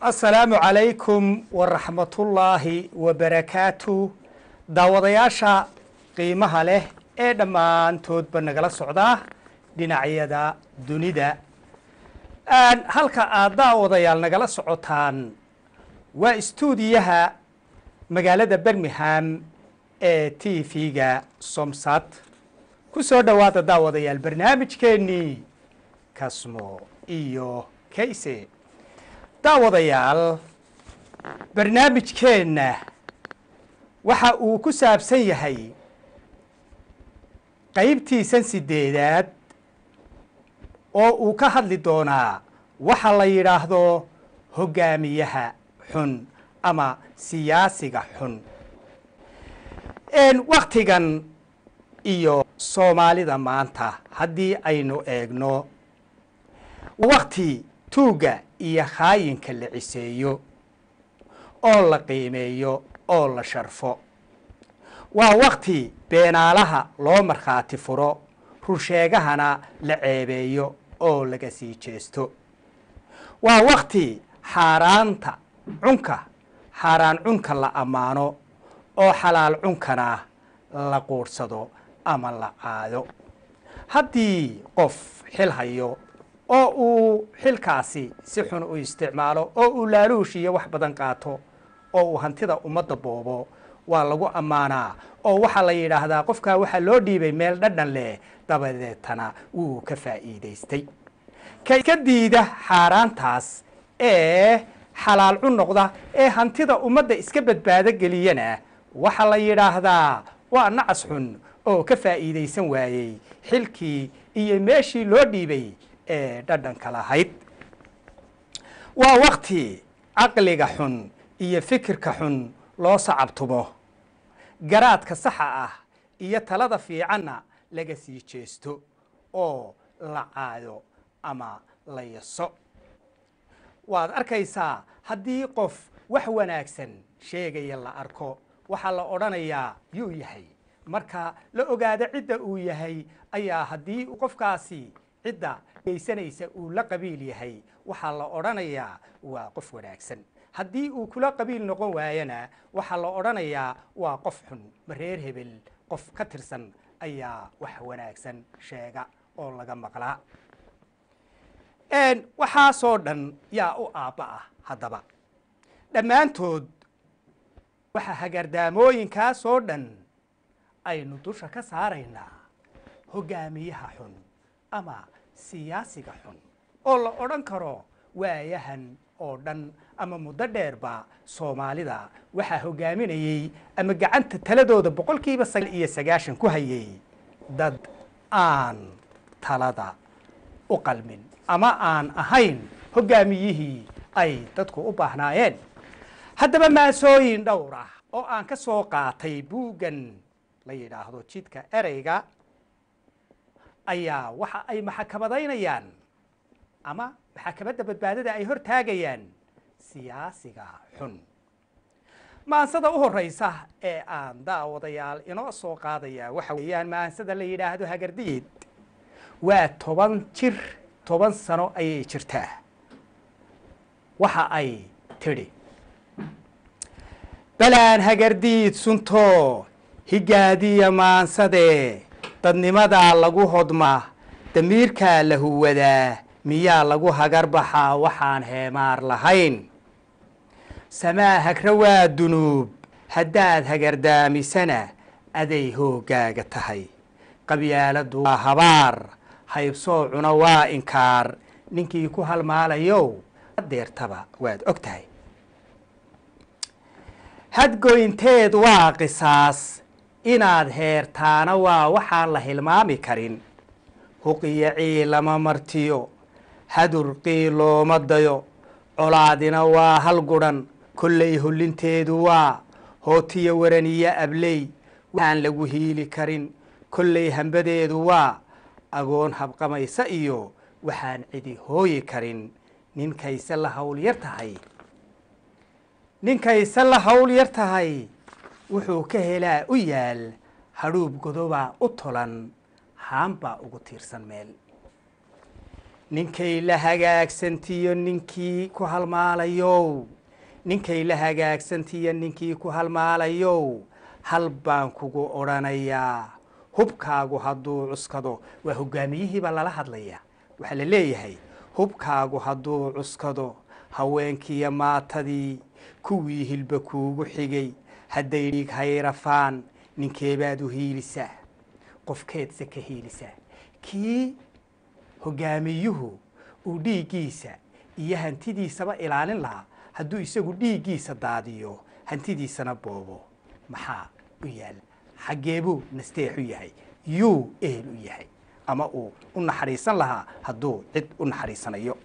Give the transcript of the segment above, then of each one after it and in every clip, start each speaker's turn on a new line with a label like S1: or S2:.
S1: asalaamu calaykum waraxmatullaahi wabarakaatu daawadayaasha qiimaha leh ee dhammaantoodba nagala socdaa dhinacyada dunida. Halka aad daawadayaal nagala socotaan waa istuudiyaha magaalada birmingham ee t v-ga somsad ku soo dhowaada daawadayaal barnaamijkeennii kasmo iyo kayse daawadayaal barnaamijkeenna waxa uu ku saabsan yahay qaybtiisan sideedaad oo uu ka hadli doonaa waxa la yidhaahdo hoggaamiyaha xun ama siyaasiga xun. Waktigan iyo soomaalida maanta haddii aynu eegno wakti tuugga iyo khaayinka la ciseeyo oo la qiimeeyo oo la sharfo. Waa wakti beenaalaha loo markhaati furo runsheegahana la ceebeeyo oo laga sii jeesto. Waa wakti xaaraanta cunka xaaraan cunka la ammaano oo xalaal cunkana la quudhsado ama la caado haddii qof xil hayo oo uu xilkaasi si xun u isticmaalo oo uu laaluush iyo wax badan qaato oo uu hantida ummadda boobo. Waa lagu ammaanaa oo waxaa la yidhaahdaa qofkaa waxaa loo dhiibay meel dhadhan leh dabadeetana wuu ka faa'iidaystay. Ka iska diida xaaraantaas ee xalaal cun noqda ee hantida ummadda iska badbaado geliyana waxaa la yidhaahdaa waa nacas xun oo ka faa'iidaysan waayey. Xilkii iyo meeshii loo dhiibay ee dhadhanka lahayd waa wakti caqliga xun iyo fikirka xun loo sacabtumo garaadka saxa ah iyo talada fiicanna laga sii jeesto oo la caado ama la yaso waad arkaysaa haddii qof wax wanaagsan sheegaya la arko waxaa la odhanayaa yuu yahay. Marka la ogaado cidda uu yahay ayaa haddii qofkaasi cidda geysanaysa uu la qabiil yahay waxaa la odhanayaa waa qof wanaagsan. Haddii uu kula qabiil noqon waayana waxaa la odhanayaa waa qof xun. Mareer hebel qof ka tirsan ayaa wax wanaagsan sheega oo laga maqlaa. Waxaasoo dhan yaa u aabba ah haddaba. Dhammaantood waxa hagardaamooyinkaasoo dhan aynu dusha ka saaraynaa hoggaamiyaha xun ama siyaasiga xun oo la odhan karo waayahan oo dhan ama muddo dheerba soomaalida. Waxaa hoggaaminayey ama gacanta taladooda boqolkiiba iyo sagaashan ku hayay dad aan talada u qalmin ama aan ahayn hoggaamiyihii ay dadku u baahnaayeen. Haddaba maasooyin dhowr ah oo aan ka soo qaatay buuggan la yidhaahdo jidka ereyga ayaa waxa ay maxakabadaynayaan ama maxakamadda badbaadada ay hor taagayaan siyaasiga xun. Maansada u horeysa ee aan daawadayaal inoo soo qaadaya waxa weeyaan maansada la yidhaahdo hagardiid waa toban jir toban sano ayay jirtaa. Waxa ay tidhi balaan hagardiid sunto higaadiya maansade dadnimadaa lagu hodma damiirkaa la huwadaa miyaa lagu hagar baxaa waxaan heemaar lahayn. Samaa hagra waa dunuub haddaad hagardaamisana aday hooggaaga tahay. Qabyaaladu waa habaar haybsoocuna waa inkaar. Ninkii ku halmaalayow deertaba waad og tahay hadgoynteed waa qisaas inaad heertaana waa waxaan la hilmaami karin. Huqiyo ciilama martiyo. Hadurqii looma dayo. Colaadina waa hal gudhan kollay hollinteedu waa hootiyo waraniyo abley. Waxaan lagu hiili karin. Kollay hambadeedu waa agoon habqamaysa iyo waxaan cidi hooyi karin. Ninkayse la hawl yar tahay. Ninkayse la hawl yar tahay wuxuu ka helaa u yaal hadhuub godobaa u tolan haanbaa ugu tiirsan meel. Ninkay la hagaagsantiyo ninkii ku halmaalayow. Ninkay la hagaagsantiyo ninkii ku halmaalayow. Hal baan kugu odhanayaa. Hubkaagu hadduu cuskado waa hogaamiyihiibaa lala hadlayaa. Waxaa la leeyahay hubkaagu hadduu cuskado haweenkiiyo maatadii kuwii hilba kuugu xigay hadday dhiig hayrafaan ninkeebaad u hiilisaa qofkeedse ka hiilisaa kii hogaamiyuhu uu dhiiggiisa iyo hantidiisaba ilaalin lahaa hadduu isagu dhiiggiisa daadiyo hantidiisana boobo. Maxaa u yaalla xaggeebuu nasteexu yahay. Yuu ehel u yahay. Ama uu u naxariisan lahaa hadduu cid u naxariisanayo.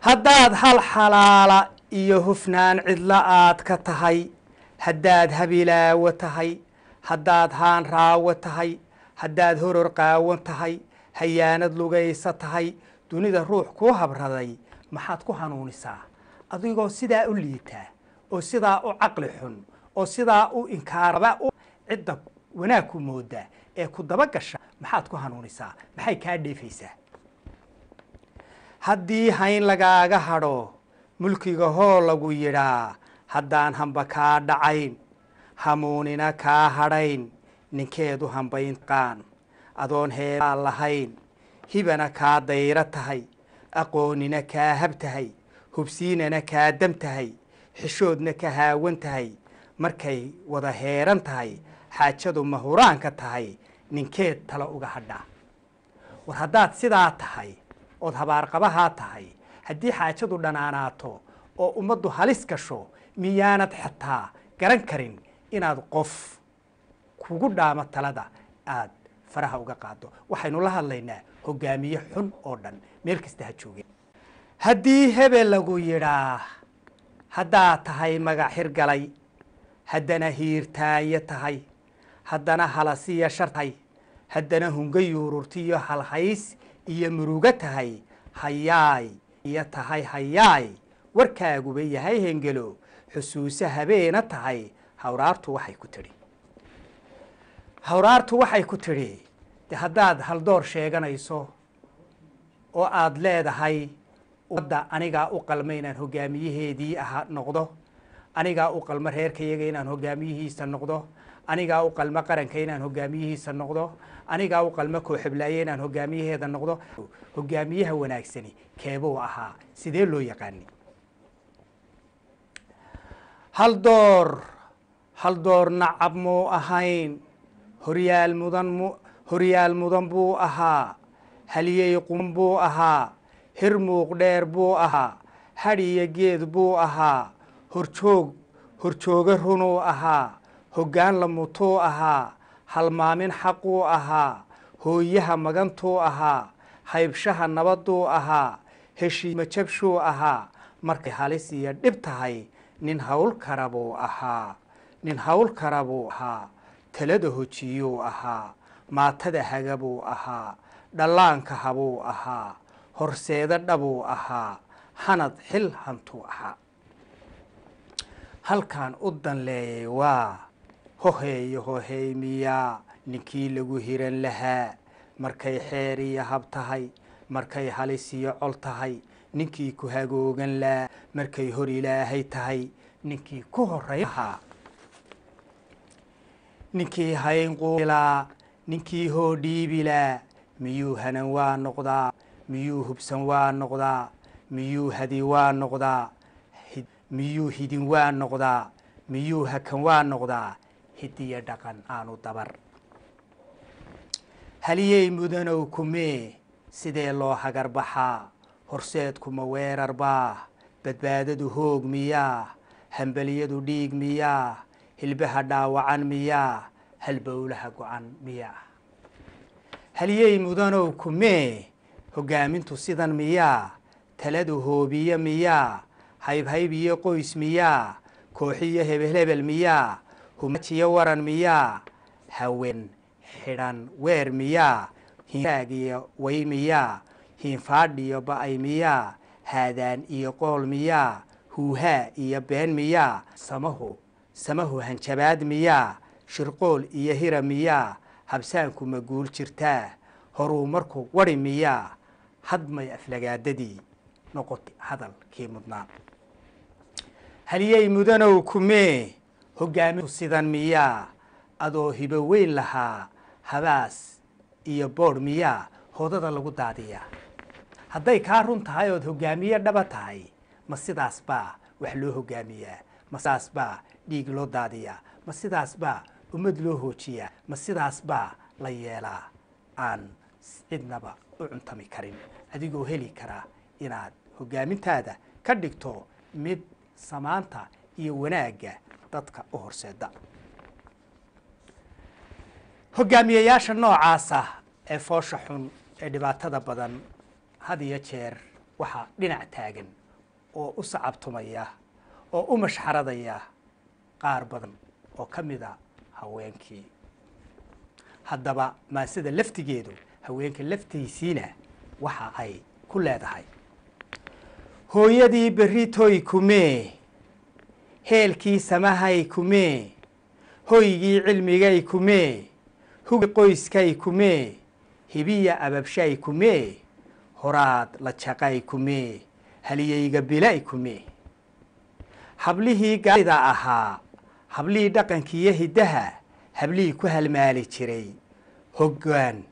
S1: Haddaad hal xalaala iyo hufnaan cidla aad ka tahay haddaad habilaawo tahay haddaad haan raawo tahay haddaad horor qaawan tahay hayaanad lugaysa tahay dunida ruux kuu habraday maxaad ku hanuunisaa. Adigoo sidaa u liitaa oo sidaa u caqli xun oo sidaa u inkaaraba cidda wanaag ku mooda ee ku daba gasha maxaad ku hanuunisaa. Maxay kaa dheefaysaa? Haddii hayn lagaaga hadho mulkiga hoo lagu yidhaa haddaan hamba kaa dhacayn hamuunina kaa hadhayn ninkeedu hambaynqaan adoon heebaa lahayn hibana kaa dayro tahay aqoonina kaa hab tahay hubsiinana kaa dam tahay xishoodna ka haawan tahay markay wada heeran tahay xaajadu mahuraanka tahay ninkeed tala uga hadhaa. War haddaad sidaa tahay ood habaarqabahaa tahay haddii xaajadu dhanaanaato oo ummaddu halis gasho miyaanad xataa garan karin inaad qof kugu dhaamo talada aad faraha uga qaado waxaynu la hadlaynaa hogaamiye xun oo dhan. Meel kasta ha joogeen haddii hebel lagu yidhaa haddaad tahay magac xirgalay haddana hiirtaayo tahay haddana halasiya shar tahay haddana hunga yuururtiyo halhays iyo murugo tahay hayaay iyo tahay hayaay. Warkaaguba yahay hengelo. Xusuuse habeena tahay. Hawraartu waxay ku tidhi. Hawraartu waxay ku tidhi de haddaad haldoor sheeganayso oo aada leedahay ummadda anigaa u qalma inaan hogaamiyaheedii aha noqdo anigaa u qalma reerkayaga inaan hogaamiyihiisa noqdo anigaa u qalma qaranka inaan hogaamiyihiisa noqdo anigaa u qalma kooxeblaaye inaan hogaamiyaheeda noqdo hogaamiyaha wanaagsani keebuu ahaa sidee loo yaqaani hal door hal door muu ahayn horyaal mudan mu horyaal mudan buu ahaa haliyey qum buu ahaa hir muuq dheer buu ahaa hadhiyo geed buu ahaa horjoog horjooga runuu ahaa hoggaan la mutuu ahaa halmaamin xaquu ahaa hooyaha magantuu ahaa haybshaha nabaduu ahaa heshiima jabshuu ahaa. Markay halis iyo dhib tahay nin hawl kara buu ahaa. Nin hawl kara buu ahaa. Talada hojiyuu ahaa. Maatada haga buu ahaa. Dhallaanka habuu ahaa. Horseeda dhabuu ahaa. Hanad xil hantuu ahaa. Halkaan u danleeyay waa hoheeyo hoheymiyaa ninkii lagu hiran lahaa. Markay xeer iyo hab tahay markay halis iyo col tahay ninkii ku hagoogan laa markay hor ilaahay tahay ninkii ku horeyahaa ninkii haynquulaa ninkii hoo dhiibilaa miyuu hanan waa noqdaa miyuu hubsan waa noqdaa miyuu hadi waa noqdaa miyuu hidin waa noqdaa miyuu hakan waa noqdaa hidiyo dhaqan aanu dabar. Haliyey mudanow kumee sidee loo hagar baxaa? Horseedkuma weerar baa? Badbaadadu hoog miyaa? Hambaliyadu dhiig miyaa? Hilbaha dhaawacan miyaa? Halbowlaha go-an miyaa? Haliyey mudanow kumee? Hogaamintu sidan miyaa? Taladu hoobiye miyaa? Haybhayb iyo qoys miyaa? Kooxiyo hebelhebel miyaa? Humajiyo waran miyaa? Haween xidhan weer miyaa hiaag iyo way miyaa hiinfaadhiyo ba'ay miyaa haadaan iyo qool miyaa huuhaa iyo been miyaa samahu samahu hanjabaad miyaa shirqool iyo hira miyaa habsaanku ma guul jirtaa horuu marku wari miyaa hadmay aflagaadadii noqotay hadalkii mudnaa. Haliyey mudanow kumee hogaamiu sidan miyaa adoo hibo weyn lahaa habaas iyo boodh miyaa? Hoodada lagu daadiyaa. Hadday kaa run tahay ood hogaamiye dhaba tahay ma sidaas baa wax loo hogaamiyaa? Ma sidaas baa dhiig loo daadiyaa? Ma sidaas baa ummad loo hoojiyaa? Ma sidaas baa la yeelaa? Aan cidnaba u cuntami karin. Adigoo heli karaa inaad hogaamintaada ka dhigto mid samaanta iyo wanaagga dadka u horseeda hogaamiyeyaasha noocaasa ee foosha xun ee dhibaatada badan had iyo jeer waxaa dhinac taagan oo u sacabtumaya oo u mashxaradaya qaar badan oo ka mida haweenkii. Haddaba maasida laftigeedu haweenka laftiisiina waxa ay ku leedahay. Hooyadii berritoy kumee heelkii samahay kumee hoygii cilmigay kumee hugi qoyskay kumee hibiya ababshay kumee horaad la jaqay kumee haliyeyga bilay kumee hablihii gaalida ahaa hablihii dhaqankiiyo hiddaha hablihii ku halmaali jiray. Hoggaan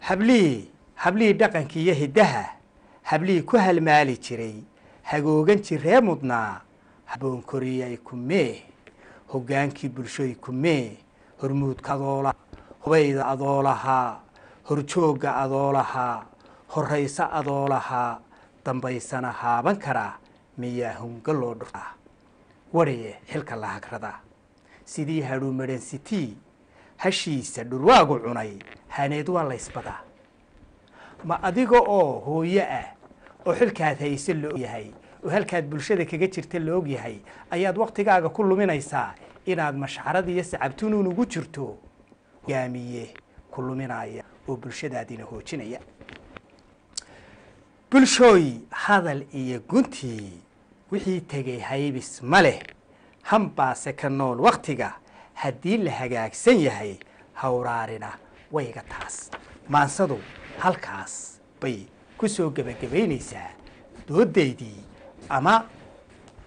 S1: hablihii hablihii dhaqankiiyo hiddaha hablihii ku halmaali jiray. Hagoogan jiree mudnaa haboonkoriyay kumee hoggaankii bulshoy kumee hormuudka adoola hubayda adoo lahaa horjoogga adoo lahaa horrayso adoo lahaa dambaysana haaban karaa miyaa hunga loo dhurtaa waraye xilka la hagradaa sidii hadhuumadhan sitii hashiisa dhurwaagu cunay haneed waa laysbadaa ma adiga oo hooyo ah oo xilkaad hayse la ogyahay oo halkaad bulshada kaga jirta la ogyahay ayaad waktigaaga ku luminaysaa inaad mashxarad iyo sacabtunuun ugu jirto. Hogaamiye ku luminaya oo bulshadaadina hoojinaya. Bulshooy hadal iyo guntii wixii tegay haybis ma leh. Hambaase ka nool waktiga haddii la hagaagsan yahay hawraarina wayga taas. Maansadu halkaas bay ku soo gebagabaynaysaa doodaydii ama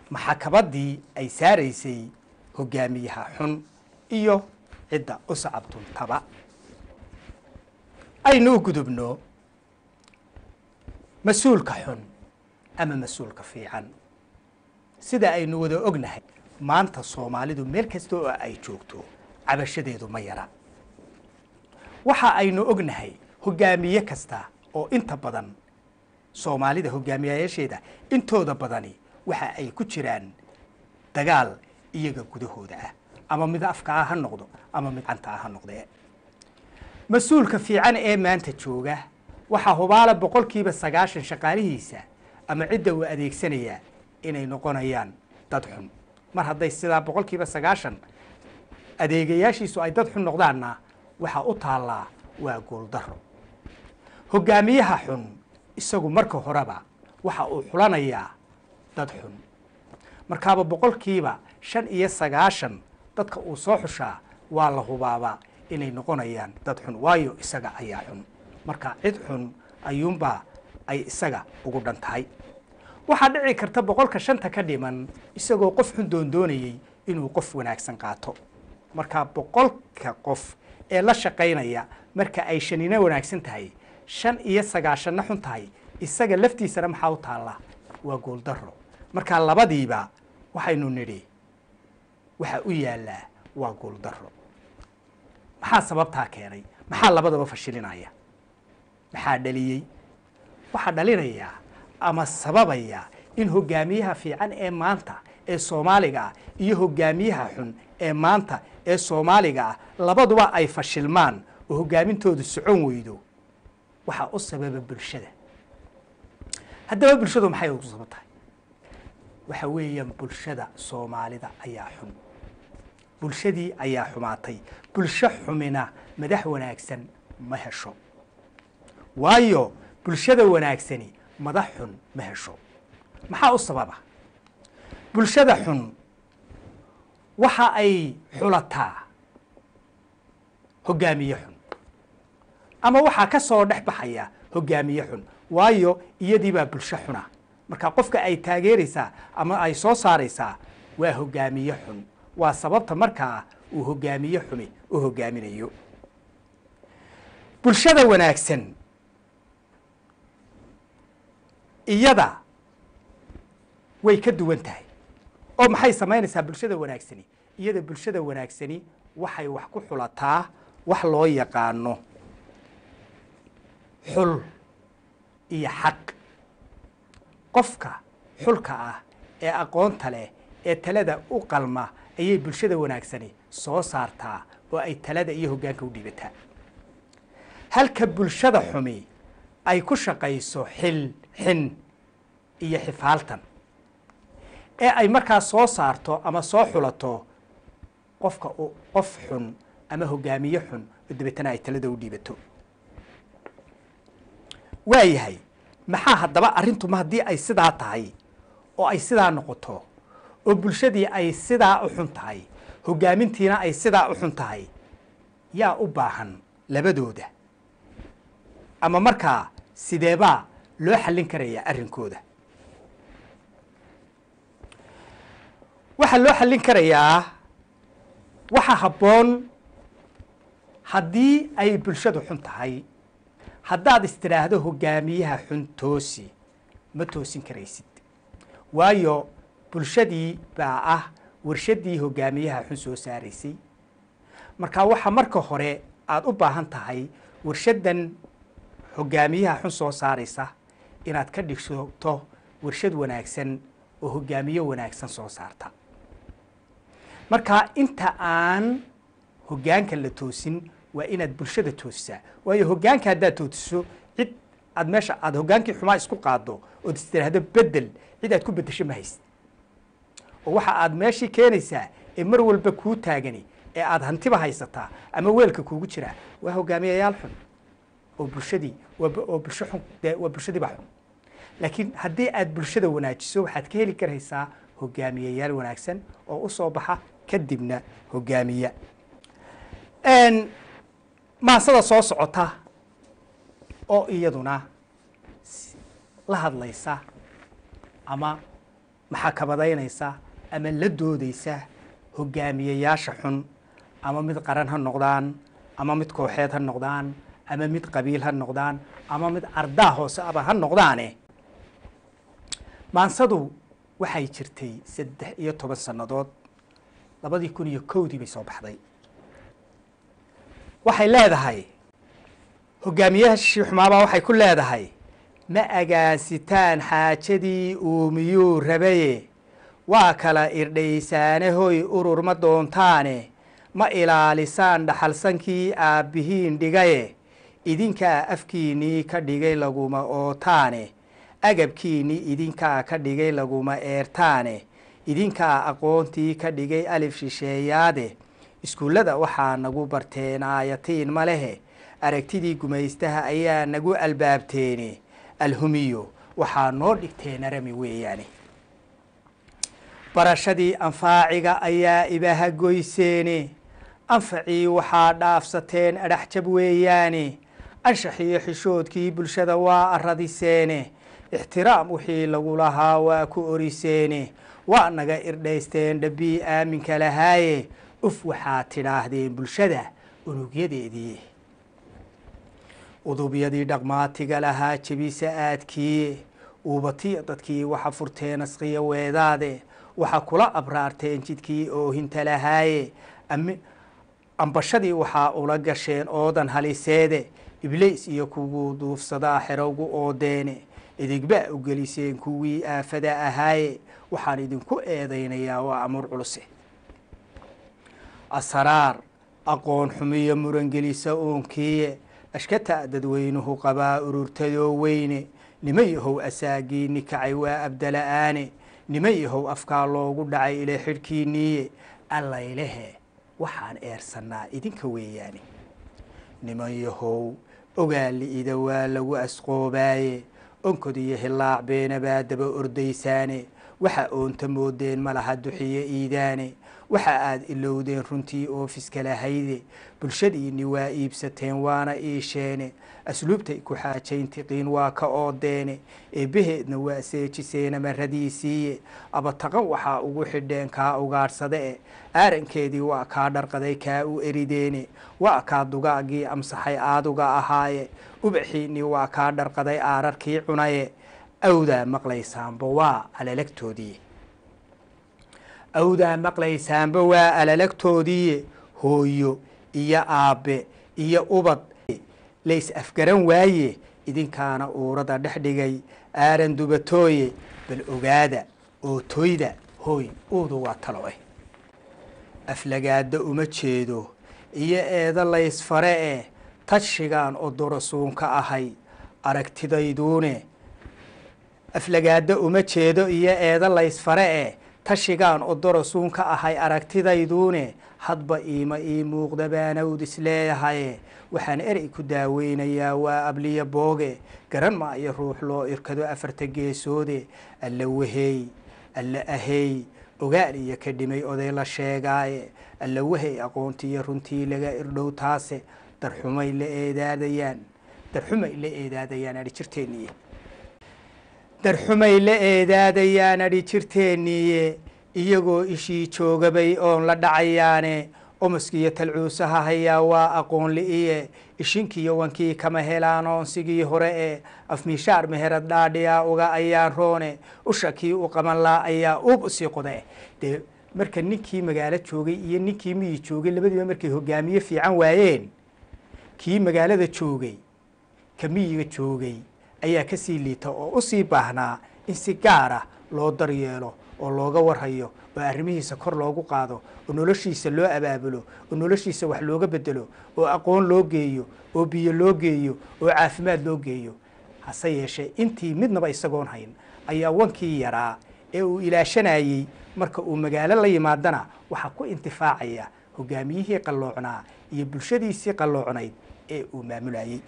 S1: maxakabaddii ay saaraysay hogaamiyaha xun iyo cidda u sacabtuntaba aynu u gudubno. Mas'uulka xun ama mas'uulka fiican? Sida aynu wada ognahay maanta soomaalidu meel kasta oo ay joogto cabashadeedu ma yara. Waxa aynu ognahay hogaamiye kasta oo inta badan soomaalida hogaamiyayaasheeda intooda badani waxa ay ku jiraan dagaal iyaga gudahooda ah. Ama mid afka ah ha noqdo ama mid canta ah ha noqdee mas'uulka fiican ee maanta jooga. Waxaa hubaala boqolkiiba sagaashan shaqaalihiisa ama cidda uu adeegsanayaa inay noqonayaan dad xun. Mar hadday sidaa boqolkiiba sagaashan adeegayaashiisu ay dad xun noqdaanna waxaa u taallaa waa gooldaro hogaamiyaha xun isagu marka horeba waxa uu xulanayaa dad xun. Markaaba boqolkiiba shan iyo sagaashan dadka uu soo xushaa waa la hubaabaa inay noqonayaan dad xun. Waayo isaga ayaa xun. Marka cid xun ayuunbaa ay isaga ugu dhan tahay. Waxaa dhici karta boqolka shanta ka dhiman isagoo qof xun doondoonayey inuu qof wanaagsan qaato. Markaa boqolka qof ee la shaqaynaya marka ay shanina wanaagsan tahay shan iyo sagaashanna xun tahay isaga laftiisana maxaa u taalla? Waa gooldaro markaa labadiiba waxaynu nidhi waxa u yaallaa waa gooldaro maxaa sababtaa keenay? Maxaa labadaba fashilinaya maxaa dhaliyey waxaa dhalinayaa ama sababaya in hogaamiyaha fiican ee maanta ee soomaaliga ah iyo hogaamiyaha xun ee maanta ee soomaaliga ah labaduba ay fashilmaan oo hogaamintoodu socon weydo. Waxaa u sababa bulshada. Haddaba bulshadu maxay ugu sabab tahay waxa weeyaan bulshada soomaalida ayaa xun. Bulshadii ayaa xumaatay bulsho xumina madax wanaagsan ma hesho. Waayo bulshada wanaagsani madax xun ma hesho. Maxaa u sababa? Bulshada xun waxa ay xulataa hogaamiye xun. Ama waxaa ka soo dhex baxaya hogaamiye xun. Waayo iyadii baa bulsho xuna. Marka qofka ay taageeraysaa ama ay soo saaraysaa waa hogaamiye xun. Waa sababta markaa uu hogaamiye xumi u hogaaminayo. Bulshada wanaagsan iyada way ka duwan tahay. Oo maxay samaynaysaa bulshada wanaagsani? Iyada bulshada wanaagsani waxay wax ku xulataa wax loo yaqaano xul iyo xaq. Qofka xulka ah ee aqoonta leh ee talada u qalma ayay bulshada wanaagsani soo saartaa oo ay talada iyo hoggaanka u dhiibataa halka bulshada xumi ay ku shaqayso xil xin iyo xifaaltan. Ee ay markaa soo saarto ama soo xulato qofka qof xun ama hogaamiye xun oo dabeetana ay talada u dhiibato waayahay maxaa haddaba arrintuma haddii ay sidaa tahay oo ay sidaa noqoto oo bulshadii ay sidaa u xun tahay hogaamintiina ay sidaa u xun tahay. Yaa u baahan labadooda. Ama markaa sideebaa loo xallin karayaa arrinkooda. Waxaa loo xallin karayaa waxaa habboon haddii ay bulshadu xun tahay. Haddaad istidhaahdo hogaamiyaha xun toosi ma toosin karaysid. Waayo bulshadii baa ah warshaddii hogaamiyaha xun soo saaraysay marka waxaa marka hore aada u baahan tahay warshaddan hogaamiyaha xun soo saaraysa inaad ka dhigsoto warshad wanaagsan oo hogaamiye wanaagsan soo saarta. Marka inta aan hoggaanka la toosin waa inaad bulshada toosisaa waayo hoggaanka haddaad toosiso cid aad meesha aada hoggaankii xumaa isku qaaddo ood istiraahdo bedel cid aad ku beddesho ma haysid oo waxa aad meeshii keenaysaa ee mar walba kuu taagani ee aada hantiba haysataa ama weelka kuugu jiraa waa hogaamiyayaal xun oo bulshadii oo bulsho xun waa bulshadii baa xun. Laakiin haddii aad bulshada wanaajiso waxaad ka heli karaysaa hogaamiyayaal wanaagsan oo u soo baxa kadibna hogaamiya. Maasada soo socota oo iyaduna la hadlaysa ama maxakabadaynaysa ama la doodaysa hogaamiyayaasha xun ama mid qaran ha noqdaan ama mid kooxeed ha noqdaan ama mid qabiil ha noqdaan ama mid ardaa hoose aba ha noqdaane. Maansadu waxay jirtay saddex iyo toban sannadood labadii kun iyo kowdii bay soo baxday. Waxay leedahay hogaamiyashii xumaabaa waxay ku leedahay ma agaasitaan xaajadii uumiyuu rabaye waa kala irdhaysaane hoy urur ma doontaane ma ilaalisaan dhaxalsankii aabbihiin dhigaye. Idinkaa afkiinnii ka dhigay laguma ootaane agabkiinnii idinkaa ka dhigay laguma eertaane. Idinkaa aqoontii ka dhigay alif shisheeyaade iskuullada waxaa nagu barteen aayatiin ma lehe. Aragtidii gumaystaha ayaa nagu albaabteene. Alhumiyo waxaa noo dhigteen arami weeyaane barashadii anfaaciga ayaa ibaha goyseene. Anfacii waxaa dhaafsateen adhaxjab weeyaane. Anshaxiyo xishoodkii bulshada waa aradiseene ixtiraam wixii lagu lahaa waa ku oriseene. Waa naga irdhaysteen dhabii aaminka lahaaye. Uf waxaad tidhaahdeen bulshada unugyadeedii. Udubyadii dhaqmaatiga lahaa jebisa aadkiiye uubatiya dadkii waxa furteen asqiya weedaade waxa kula abraarteen jidkii oohinta lahaaye ambashadii waxaa ula gasheen oodan haliseede. Ibliis iyo kuwuu duufsadaa xerowgu oodeene idigbaa u geliseen kuwii aafada ahaaye waxaan idinku eedaynayaa waa amur culuse. Asraar aqoon xumiyo murangelisa uunkiiye ashkata dadweynuhu qabaa ururtadoo weyne. Nima yahow asaagiini kacay waa abdala-aane nima yahow afkaa loogu dhacay ile xidhkiiniiye allaylehe waxaan eersannaa idinka weeyaane niman yahow ogaali-ida waa lagu asqoobaaye. Onkod iyo hilaac beena baa daba ordaysaane waxa oonta moodeen malaha duxiye iidaane waxa aad ilowdeen runtii oofiska lahayde bulshadiinni waa iibsateen waana iisheene asluubtay ku xaajayntiqiin waa ka oodeene. Eebbaheedna waa seejiseena maradiisiiye abataqan waxaa ugu xidheen kaa ugaadhsade e aarankeedii waa kaa dharqaday kaa u erideene. Waa kaa dugaagii amsaxay aaduga ahaaye. Ubaxiinii waa kaa dharqaday aararkii cunaye. Awdaa maqlaysaanba waa alalagtoodii awdaa maqlaysaanba waa alalagtoodii hooyo iyo aabbe iyo ubad lays afgaran waaye idinkaana uurada dhex dhigay aaran dubatooye bal ogaada oo toyda hooy uudu waa talo eh aflagaada uma jeedo iyo eeda laysfare eh tadshigaan oo dorasuunka ahay aragtidayduune aflagaada uma jeedo iyo eeda laysfare eh tashigaan oo dorasuunka ahay aragtidayduune hadba iima ii muuqda baanawd isleeyahaye waxaan erey ku daaweynayaa waa abliya booge garan maayo ruux loo irkado afarta geesoode. Alla waheey alla ahey ogaal iyo ka dhimay oday la sheegaaye. Alla wahey aqoontiiyo runtii laga irdhow taase darxumay la eedaadayaan darxumay la eedaadayaan adhi jirteeniye darxumay la eedaadayaan adhi jirteeniye iyagoo ishii joogabay oon la dhacayaane. Omaskiiyo talcuusaha hayaa waa aqoon li'iye. Ishinkiiyo wankii kama helaan oonsigii hore ee afmiishaar meherad dhaadhiyaa uga ayaan roone. Usha kii u qaban laa ayaa uub u sii qode dee marka ninkii magaalo joogay iyo ninkii miyi joogay labadiiba markay hogaamiye fiican waayeen. Kii magaalada joogay ka miyiga joogay ayaa ka sii liita oo u sii baahnaa in si gaara loo daryeelo oo looga warhayo oo arrimihiisa kor loogu qaado oo noloshiisa loo abaabulo oo noloshiisa wax looga bedelo oo aqoon loo geeyo oo biyo loo geeyo oo caafimaad loo geeyo. Hase yeeshee intii midnaba isagoon hayn ayaa wankii yaraa ee uu ilaashanayey marka uu magaalo la yimaadana waxaa ku intifaacaya hogaamiyihii qalloocnaa iyo bulshadiisii qalloocnayd ee uu maamulayey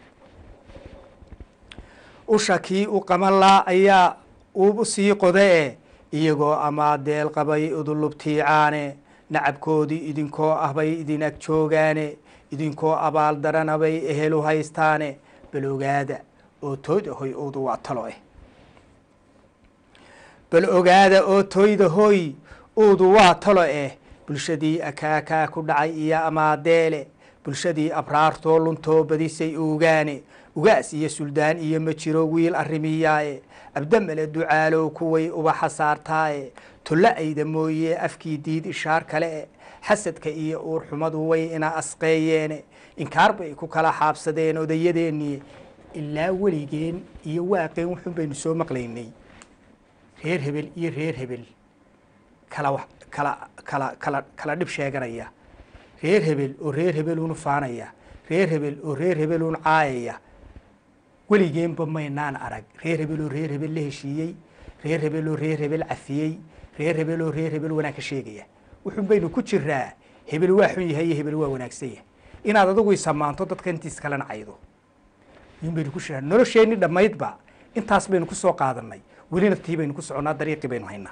S1: usha kii u qaban laa ayaa uub u sii qodee iyagoo amaadeel qabay udulubtiicaane nacabkoodii idinkoo ah bay idin ag joogaane idinkoo abaal darana bay ehelu haystaane. Bal ogaada oo tooyda hoy uudu waa talo eh. Bal ogaada oo tooyda hoy uudu waa talo eh. Bulshadii akaakaa ku dhacay iyo amaadeele bulshadii abraartoo luntoo badisay uugaane ugaas iyo suldaan iyo ma jiro wiil arrimiyaaye abdamale ducaalow kuway ubaxa saartaaye. Tulla ayda mooye afkii diid ishaar kale. E xasadka iyo uurxumadu way ina asqeeyeene. Inkaar bay ku kala xaabsadeen odayadeennii. Ilaa weligeen iyo waaqeen wuxun baynu soo maqlaynay. Reer hebel iyo reer hebel. Kala kala kala kala kala dhib sheeganaya. Reer hebel oo reer hebeluun faanaya. Reer hebel oo reer hebeluun caayaya weligeenba maynaan arag. Reer hebel oo reer hebel la heshiiyey. Reer hebel oo reer hebel cafiyey. Reer hebel oo reer hebel wanaag ka sheegaya. Wuxun baynu ku jiraa hebel waa xun yahay iyo hebel waa wanaagsan yahay. Inaad adigu isamaanto dadka intiis kala nacaydo yun baynu ku jiraa nolosheenni dhammaydba intaas baynu ku soo qaadanay welina tii baynu ku soconnaa dariiqii baynu haynaa.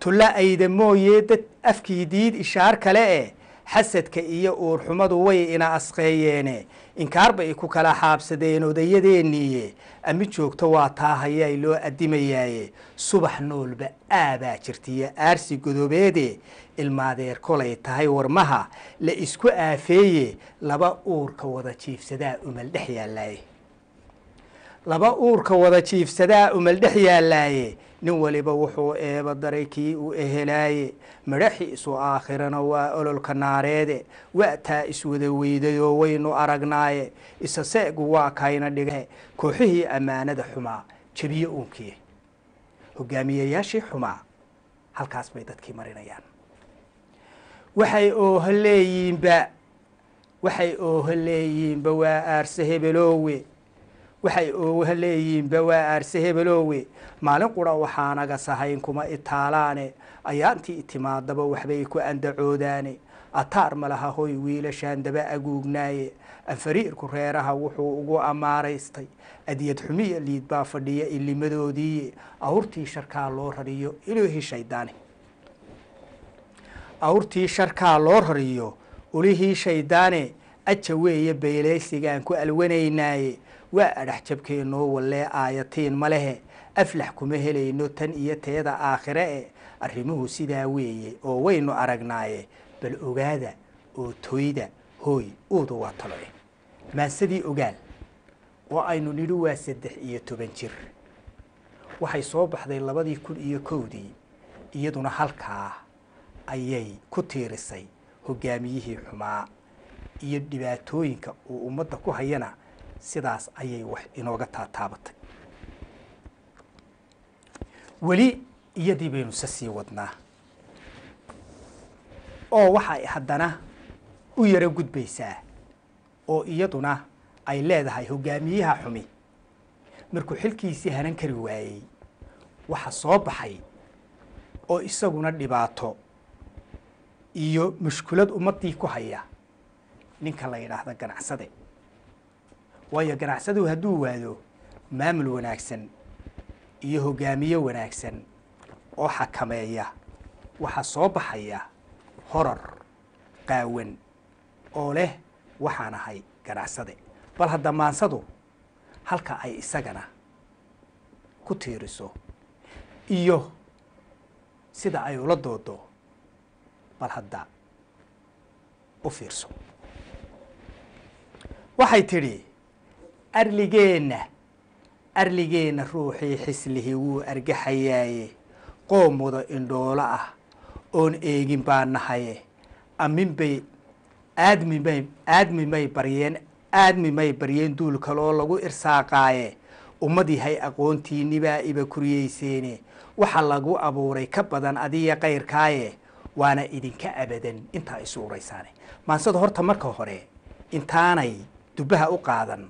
S1: Tulla ayda mooye dad afkii diid ishaar kale eh xasadka iyo uurxumadu way ina asqeeyeene inkaar bay ku kala xaabsadeen odayadeeniiye ami joogto waa taa hayay loo adimayaaye subax noolba aabaa jirtiyo aarsi godoobeede ilmaadeer kolay tahay warmaha. La isku aafeeye laba uurka wada jiifsadaa umal dhex yaallaaye laba uurka wada jiifsadaa umal dhex yaallaaye nin waliba wuxuu eeba daray kii uu ehelaaye madhaxiisu aakhirana waa ololka naareede waataa iswada weydayoo waynu aragnaaye. Isa seegu waa kayna dhige kooxihii ammaanada xumaa jebiye uunkiye hogaamiyeyaashii xumaa halkaas bay dadkii marinayaan. Waxay ooha leeyiinba waxay ooha leeyiinba waa aarse hebeloowe waxay ooha leeyiinba waa aarse hebeloowe. Maalin qura waxaanaga sahayn kuma itaalaane. Ayaantii timaadaba waxbay ku andacoodaane. Ataar malaha hoy wiilashaan daba aguugnaaye. Anfariirku reeraha wuxuu ugu amaaraystay. Adyad xumiya liid baa fadhiya ilimadoodiiye awrtii sharkaa loo rariyo ilihii shaydaane awrtii sharkaa loo rariyo ulihii shaydaane. Aja weeye beyleysigaan ku alwanaynaaye waa adhax jabkeennoo wallee aayatiin ma lehe? Aflax kuma helayno tan iyo teeda aakhire e arrimuhu sidaa weeye oo waynu aragnaaye. Bal ogaada oo toyda hooy uudu waa taloe maansadii ogaal oo aynu nidhi waa saddex iyo toban jir. Waxay soo baxday labadii kun iyo kowdii iyaduna halkaa ayay ku tiirisay hogaamiyihii xumaa iyo dhibaatooyinka uu ummadda ku hayana sidaas ayay wax inooga taataabatay weli iyadii baynu se sii wadnaa. Oo waxay haddana u yaro gudbaysaa. Oo iyaduna ay leedahay hogaamiyaha xumi. Markuu xilkiisii hanan kari waayey waxa soo baxay oo isaguna dhibaato iyo mushkulad ummaddii ku haya. Ninka la yidhaahda ganacsade waayo ganacsadu hadduu waado maamul wanaagsan iyo hogaamiye wanaagsan oo xakameeya waxaa soo baxaya horar qaawan oo leh waxaan ahay ganacsade. Bal hadda maansadu halka ay isagana ku tiiriso iyo sida ay ula doodo bal hadda u fiirso. Waxay tidhi arligeenna arligeenna ruuxii xislihi wuu argaxayaaye qoom wada indhoolo ah oon eegin baa nahaye amin bay aadmi aadmi may baryeen aadmi may baryeen duul kaloo lagu irsaaqaaye. Ummad yahay aqoontiinibaa iba kuriyeyseene waxa lagu abuuray ka badan adiya kayrkaaye waana idinka abadan. Intaa isu uraysaane maansada horta marka hore intaanay dubbaha u qaadan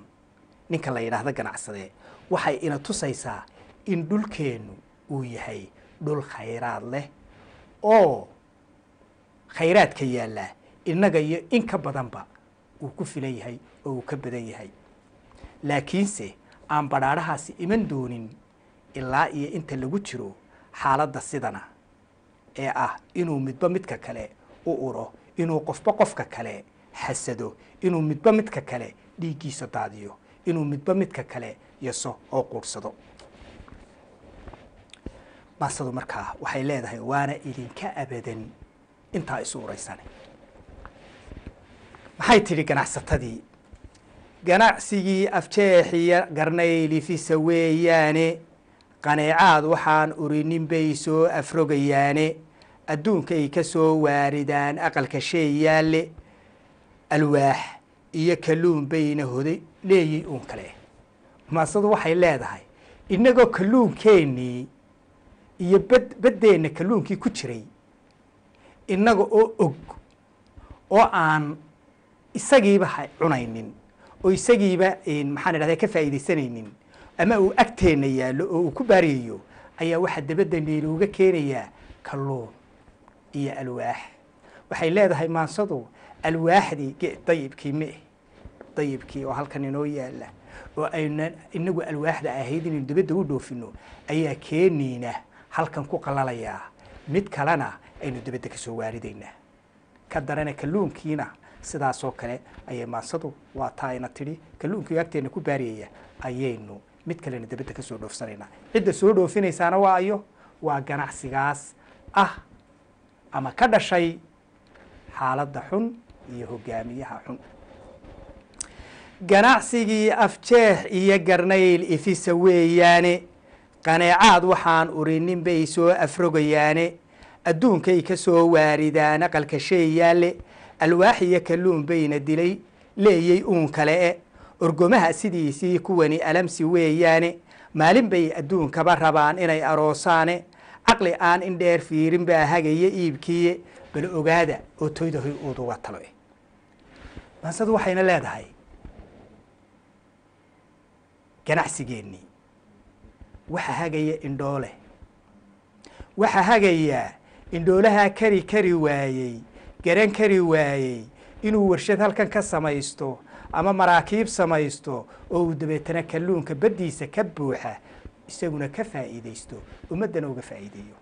S1: ninka la yidhaahda ganacsade waxay ina tusaysaa in dhulkeennu uu yahay dhul khayraad leh oo khayraadka yaallaa innaga iyo in ka badanba uu ku filan yahay oo uu ka badan yahay. Laakiinse aan badhaadhahaasi iman doonin ilaa iyo inta lagu jiro xaaladda sidana ee ah inuu midba midka kale u uro inuu qofba qofka kale xasado inuu midba midka kale dhiiggiisa daadiyo inuu midba midka kale yaso oo quursado. Maasadu markaa waxay leedahay waana idinka abadan intaa isu uraysan maxay tidhi ganacsatadii? Ganacsigii afjeexiya garnaylifisa weeyaane qaneecaad waxaan urinin bay soo afrogayaane adduunkay ka soo waaridaan aqalka shey yaalle alwaax iyo kalluun bayna hoday leeyiy uun kale. Maasadu waxay leedahay innagoo kalluunkeennii iyo bad baddeenna kalluunkii ku jiray innaga oo og oo aan isagiiba ha cunaynin oo isagiiba maxaan idhahda ka faa'iidaysanaynin ama uu agteenna yaallo oo uu ku baariyayo ayaa waxaa dabadda niiluuga keenayaa kalluun iyo alwaax. Waxay leedahay maansadu alwaaxdii ge dayibkii me dayibkii oo halkan inoo yaalla. Oo aynan inagu alwaaxda ahayd inaynu dabadda u dhoofino ayaa keeniina halkan ku qalalayaa. Mid kalena aynu dabadda ka soo waaridaynaa ka darana kalluunkiina sidaasoo kale ayay maansadu waa taa ayna tidhi kalluunkii agteenna ku baariyaya ayaynu mid kalena dabadda ka soo dhoofsanaynaa cidda soo dhoofinaysaana waa ayo waa ganacsigaas ah ama ka dhashay xaaladda xun iyo hogaamiyaha xun. Ganacsigii afjeex iyo garnayl ifisa weeyaane qaneecaad waxaan urinin bay soo afrogayaane adduunkay ka soo waaridaan aqalka shey yaalle alwaax iyo kalluun bayna dilay leeyey uun kale e. Orgomaha sidiisii kuwani alamsi weeyaane maalin bay adduunkaba rabaan inay aroosaane. Caqli aan in dheer fiirin baa hagaya iibkiiye bal ogaada oo toydahoy uuduga talo maansadu waxayna leedahay ganacsigeennii. Waxa hagaya indhoole. Waxa hagayaa indhoolahaa kari kari waayey garan kari waayey inuu warshad halkan ka samaysto ama maraakiib samaysto oo uu dabeetana kalluunka baddiisa ka buuxa isaguna ka faa'iidaysto ummaddana uga faa'iideeyo.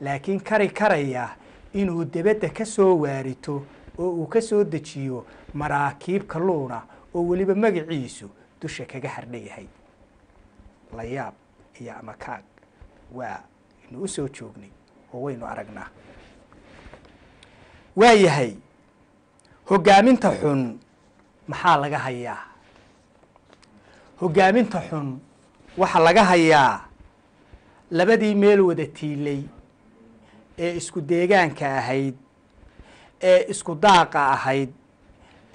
S1: Laakiin kari karaya inuu debadda ka soo waarito oo uu ka soo dejiyo maraakiib kalluuna oo weliba magaciisu dusha kaga hardhan yahay. Layaab iyo ama kaag waa inu u joognay oo waynu aragnaa. Waa yahay hoggaaminta xun maxaa laga hayaa? Hoggaaminta xun waxaa laga hayaa labadii meel wada tiilay ee isku deegaanka ahayd ee isku daaqa ahayd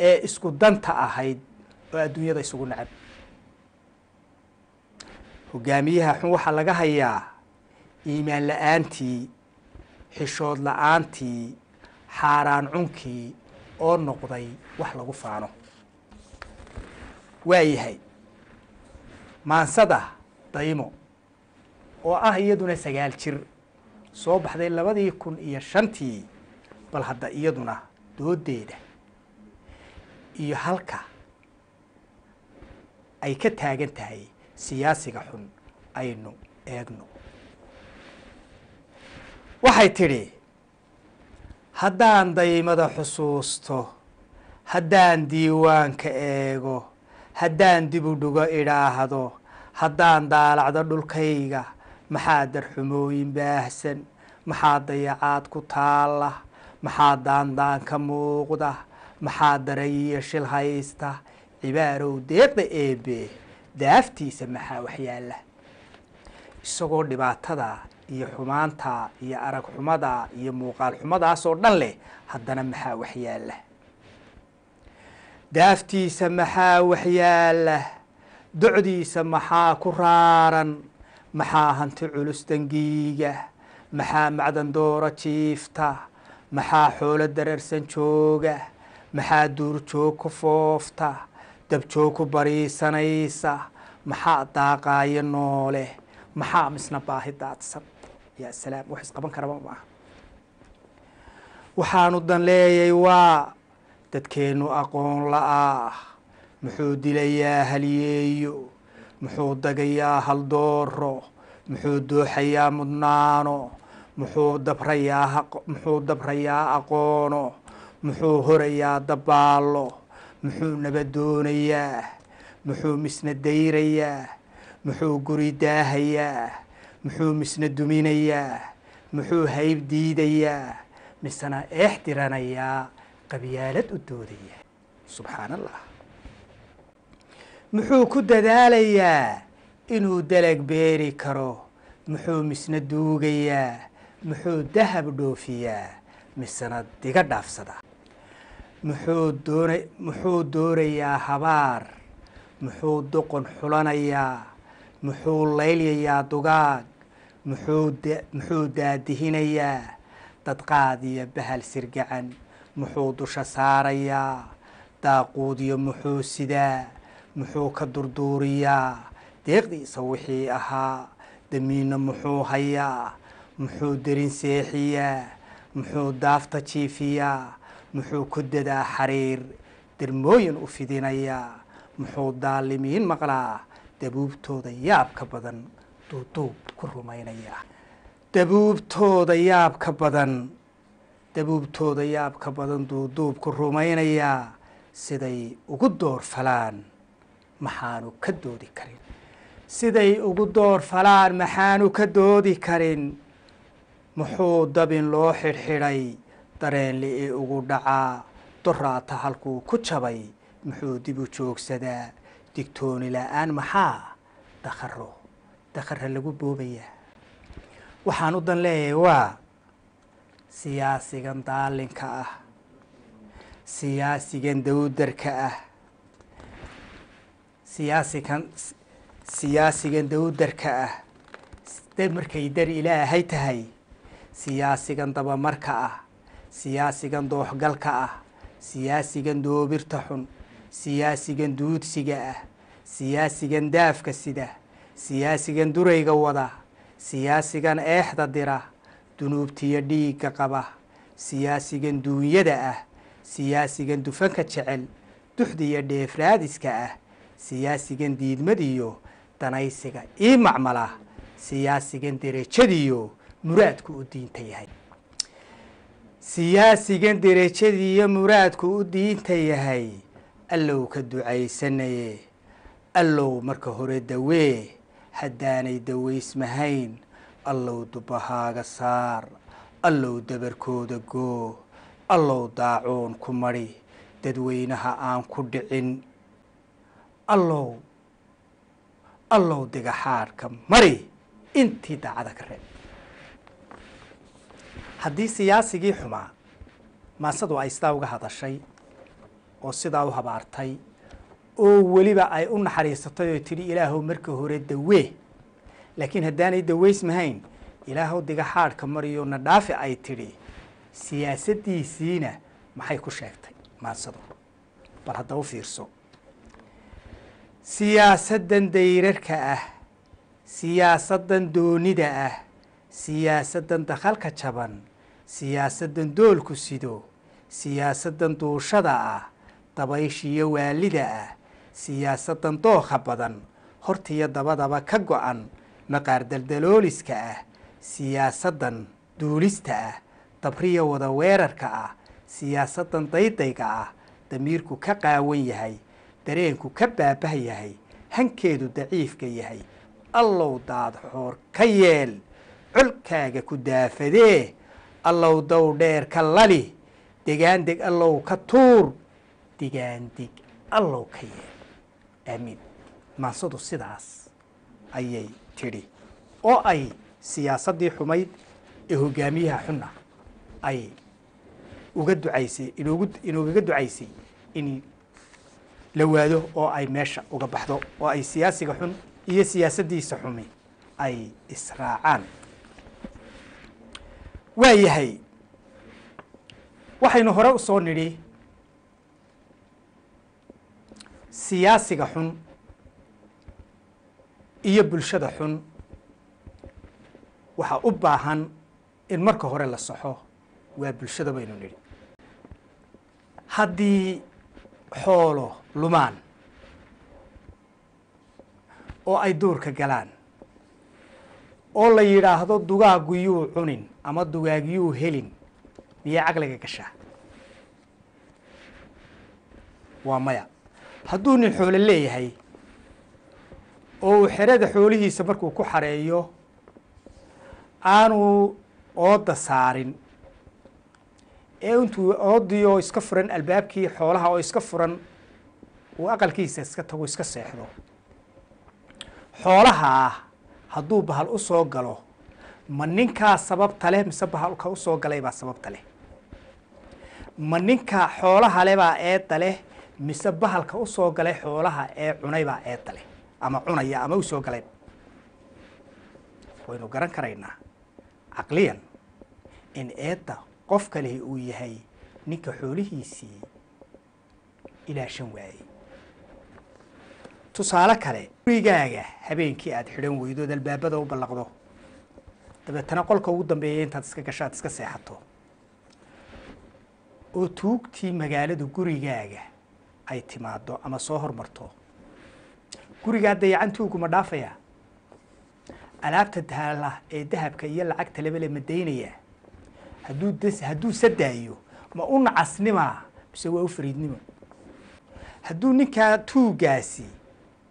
S1: ee isku danta ahayd oo adduunyada isugu nacab. Hoggaamiyaha xun waxaa laga hayaa iimaan la'aantii xishood la'aantii xaaraan cunkii oo noqday wax lagu faano. Waa yahay maansada daymo oo ah iyaduna sagaal jir soo baxday labadii kun iyo shantii bal hadda iyaduna doodeeda iyo halka ay ka taagan tahay siyaasiga xun aynu eegno. Waxay tidhi haddaan daymada xusuusto haddaan diiwaanka eego haddaan dib u dhugo idhaahdo haddaan daalacdo dhulkayga maxaa darxumooyin baahsan maxaa dayacaad ku taalla maxaa daandaan ka muuqda maxaa darayiyo shil haysta cibaarow deeqda eebe daaftiisa maxaa waxyaalla. Isagoo dhibaatada iyo xumaanta iyo arag xumada iyo muuqaal xumadaasoo dhan leh haddana maxaa waxyaalla. Daaftiisa maxaa waxyaalla docdiisa maxaa ku raaran maxaa hanti culus dangiiga maxaa macdan dooro jiifta maxaa xoolo dararsan jooga maxaa duurjoog ku foofta dabjoog ku bariisanaysa maxaa daaqaayo noole maxaa misna baahi daadsan. Yaa salaam wax isqaban karaba maaha waxaanu dan leeyay waa dadkeennu aqoon la-ah muxuu dilayaa halyeeyo muxuu dagayaa haldooro muxuu dooxayaa mudnaano muxuu dabrayaa aqoono muxuu horayaa dabaallo muxuu nabadoonayaa muxuu misna dayrayaa muxuu guri daahayaa muxuu misna duminayaa muxuu hayb diidayaa misena eex diranayaa qabyaalad u doodaya subxaan allah muxuu ku dadaalayaa inuu dalag beeri karo muxuu misna duugayaa muxuu dahab dhoofiyaa misena diga dhaafsadaa muxuu doona muxuu doorayaa habaar? Muxuu doqon xulanayaa? Muxuu laylyayaa dugaag? Muxuu daadihinayaa? Dadqaadiyo bahal sirgacan muxuu dusha saarayaa? Daaquudiyo muxuu sidaa? Muxuu ka durduuriyaa? Deeqdiisa wixii ahaa damiinna muxuu hayaa muxuu derin seexiyaa muxuu daafta jiifiyaa muxuu ku dadaa xariir dermooyin u fidinayaa muxuu daalimiin maqlaa dabuubtooda yaabka badan duuduub ku rumaynayaa dabuubtooda yaabka badan dabuubtooda yaabka badan duuduub ku rumaynayaa siday ugu doorfalaan maxaanu ka doodi karin. Siday ugu doorfalaan maxaanu ka doodi karin muxuu dabin loo xidhxidhay? Dareenli i ugu dhacaa doraata halkuu ku jabay. Muxuu dib u joogsadaa? Digtooni la'aan maxaa? Dakharo dakhara lagu boobayaa. Waxaan u dan leeyahay waa siyaasigan daalinka ah. Siyaasigan dawdarka ah. Siyaasigan siyaasigan dawdarka ah. Markay dar ilaahay tahay siyaasigan dabamarka ah siyaasigan dooxgalka ah siyaasigan doobirta xun siyaasigan duudsiga ah siyaasigan daafka sida siyaasigan durayga wada siyaasigan eexda dira dunuubtiyo dhiigga qaba siyaasigan duunyada ah siyaasigan dufanka jecel duxda iyo dheefraadiska ah siyaasigan diidmadiyo danaysiga ii macmala siyaasigan derejadiyo muraadku u diinta yahay. Siyaasigan derejadiiyo muraadku u diinta yahay allow ka ducaysanaye allow marka hore dawee haddaanay dawaysmahayn allow dubahaaga saar allow dabarkooda goo allow daacuun ku madhi dadweynaha aan ku dhicin. Allow allow digaxaadhka mari intii daacada ka reeb haddii siyaasigii xumaa maasadu ay sidaa uga hadashay oo sidaa u habaartay oo weliba ay u naxariisatay oo tidhi ilaahow marka hore dawee. Laakiin haddaanay dawaysmahayn ilaahow digaxaadhka mariyo na dhaafi ay tidhi siyaasaddiisiina maxay ku sheegtay maasadu? Bal hadda u fiirso. Siyaasaddan dayrarka ah siyaasaddan doonida ah siyaasaddan dakhalka jaban siyaasaddan doolku sido siyaasaddan duushada ah dabayshiyo waalida ah siyaasaddan dookha badan hortiyo dabadaba ka go-an maqaar daldalooliska ah siyaasaddan duulista ah dabriya wada weerarka ah siyaasaddan daydayga ah damiirku ka qaawan yahay dareenku ka baabah yahay hankeedu daciifka yahay allow daad xoor ka yeel colkaaga ku daafadee allow dow dheer ka lali. Degaandeg allow ka tuur. Degaandeg allow ka yeel aamiin maansadu sidaas ayay tidhi oo ay siyaasaddii xumayd ee hogaamiyaha xunna ay uga ducaysay inoogu inoogaga ducaysay in la waado oo ay meesha uga baxdo. Oo ay siyaasiga xun iyo siyaasaddiisa xumi ay israacaan waa yahay waxaynu hore u soo nidhi siyaasiga xun iyo bulshada xun. Waxaa u baahan in marka hore la saxo waa bulshada baynu nidhi. Haddii xoolo lumaan oo ay duurka galaan oo la yidhaahdo dugaaggu yuu cunin ama dugaag yuu helin miyay caqliga gashaa. Waa maya. Hadduu nin xoolo leeyahay oo uu xerada xoolihiisa markuu ku xareeyo aanu ooda saarin. Ee intuu oodii oo iska furan albaabkii xoolaha oo iska furan uu aqalkiisa iska tago iska seexdo. Xoolahaa hadduu bahal u soo galo ma ninkaa sababta leh mise bahalka u soo galay baa sababta leh. Ma ninka xoolaha le baa eedda leh mise bahalka u soo galay xoolaha ee cunay baa eedda leh ama cunaya ama u soo galay. Waynu garan karaynaa caqliyan in eedda qof kale uu yahay ninka xoolihiisii ilaashan waayey. Tusaale kale gurigaaga habeenkii aada xidhan weydood albaabada u ballaqdo dabeetana qolka ugu dambeeya intaad iska gasho aad iska seexato. Oo tuugtii magaalada gurigaaga ay timaado ama soo hormarto. Gurigaa dayacan tuugu ma dhaafaya? Alaabta daala ee dahabka iyo lacagta lebele ma daynaya hadduu hadduu sadaayo ma u nacasnimaa mise waa u fariidnimo? Hadduu ninkaa tuugaasi